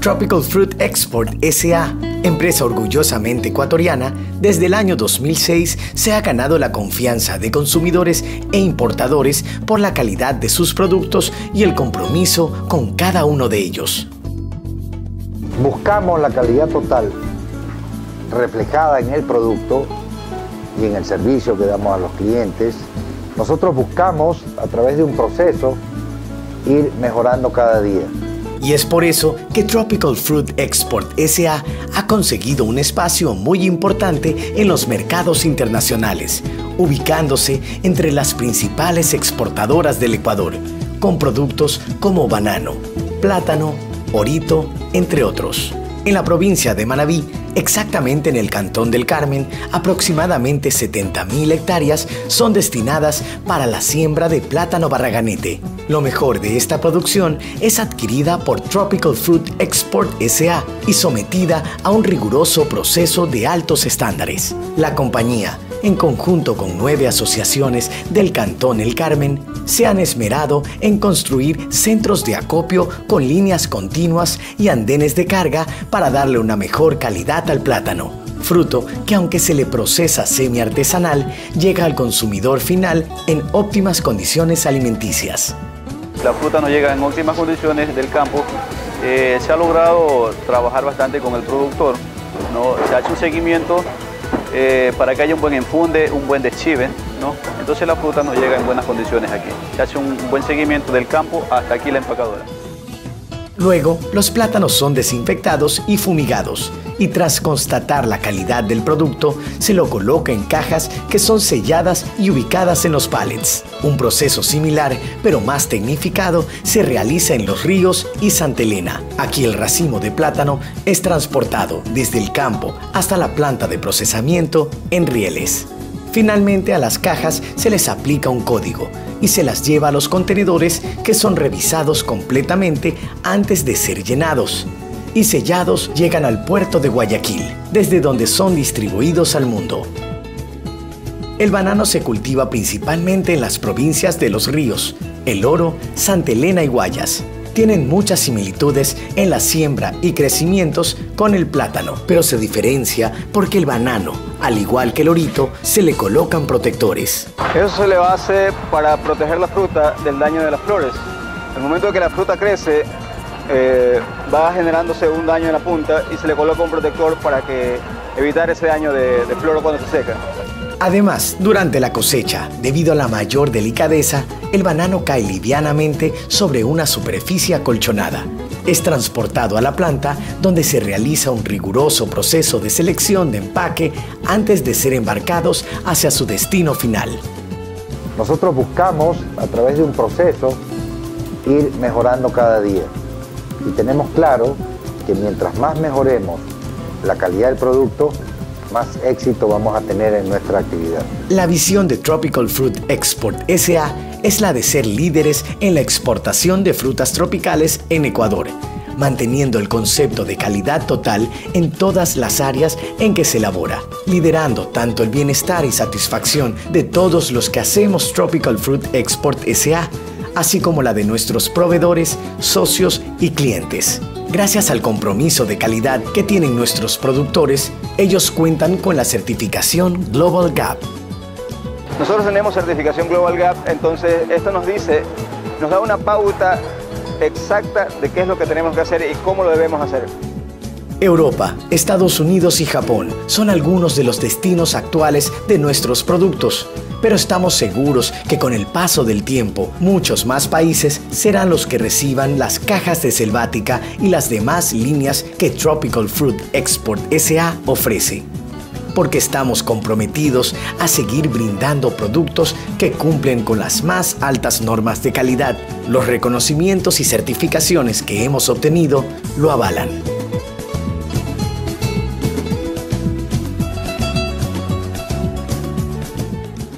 Tropical Fruit Export SA, empresa orgullosamente ecuatoriana, desde el año 2006 se ha ganado la confianza de consumidores e importadores por la calidad de sus productos y el compromiso con cada uno de ellos. Buscamos la calidad total reflejada en el producto y en el servicio que damos a los clientes. Nosotros buscamos a través de un proceso ir mejorando cada día. Y es por eso que Tropical Fruit Export SA ha conseguido un espacio muy importante en los mercados internacionales, ubicándose entre las principales exportadoras del Ecuador, con productos como banano, plátano, orito, entre otros. En la provincia de Manabí, exactamente en el Cantón del Carmen, aproximadamente 70.000 hectáreas son destinadas para la siembra de plátano barraganete. Lo mejor de esta producción es adquirida por Tropical Fruit Export SA y sometida a un riguroso proceso de altos estándares. La compañía en conjunto con nueve asociaciones del Cantón El Carmen, se han esmerado en construir centros de acopio con líneas continuas y andenes de carga para darle una mejor calidad al plátano, fruto que aunque se le procesa semi-artesanal, llega al consumidor final en óptimas condiciones alimenticias. La fruta no llega en óptimas condiciones del campo. Eh, se ha logrado trabajar bastante con el productor, se ha hecho un seguimiento eh, para que haya un buen enfunde, un buen deschive, ¿no? Entonces la fruta nos llega en buenas condiciones aquí. Se hace un buen seguimiento del campo hasta aquí la empacadora. Luego, los plátanos son desinfectados y fumigados, y tras constatar la calidad del producto, se lo coloca en cajas que son selladas y ubicadas en los pallets. Un proceso similar, pero más tecnificado, se realiza en Los Ríos y Santa Elena. Aquí el racimo de plátano es transportado desde el campo hasta la planta de procesamiento en rieles. Finalmente a las cajas se les aplica un código y se las lleva a los contenedores que son revisados completamente antes de ser llenados y sellados llegan al puerto de Guayaquil, desde donde son distribuidos al mundo. El banano se cultiva principalmente en las provincias de Los Ríos, El Oro, Santa Elena y Guayas, tienen muchas similitudes en la siembra y crecimientos con el plátano, pero se diferencia porque el banano, al igual que el orito, se le colocan protectores. Eso se le hace para proteger la fruta del daño de las flores. El momento que la fruta crece, eh, va generándose un daño en la punta y se le coloca un protector para que evitar ese daño de, de flor cuando se seca. Además, durante la cosecha, debido a la mayor delicadeza, el banano cae livianamente sobre una superficie acolchonada. Es transportado a la planta donde se realiza un riguroso proceso de selección de empaque antes de ser embarcados hacia su destino final. Nosotros buscamos, a través de un proceso, ir mejorando cada día. Y tenemos claro que mientras más mejoremos la calidad del producto, más éxito vamos a tener en nuestra actividad. La visión de Tropical Fruit Export SA es la de ser líderes en la exportación de frutas tropicales en Ecuador, manteniendo el concepto de calidad total en todas las áreas en que se elabora, liderando tanto el bienestar y satisfacción de todos los que hacemos Tropical Fruit Export SA, así como la de nuestros proveedores, socios y clientes. Gracias al compromiso de calidad que tienen nuestros productores, ellos cuentan con la certificación Global Gap. Nosotros tenemos certificación Global Gap, entonces esto nos dice, nos da una pauta exacta de qué es lo que tenemos que hacer y cómo lo debemos hacer. Europa, Estados Unidos y Japón son algunos de los destinos actuales de nuestros productos pero estamos seguros que con el paso del tiempo muchos más países serán los que reciban las cajas de selvática y las demás líneas que Tropical Fruit Export SA ofrece. Porque estamos comprometidos a seguir brindando productos que cumplen con las más altas normas de calidad. Los reconocimientos y certificaciones que hemos obtenido lo avalan.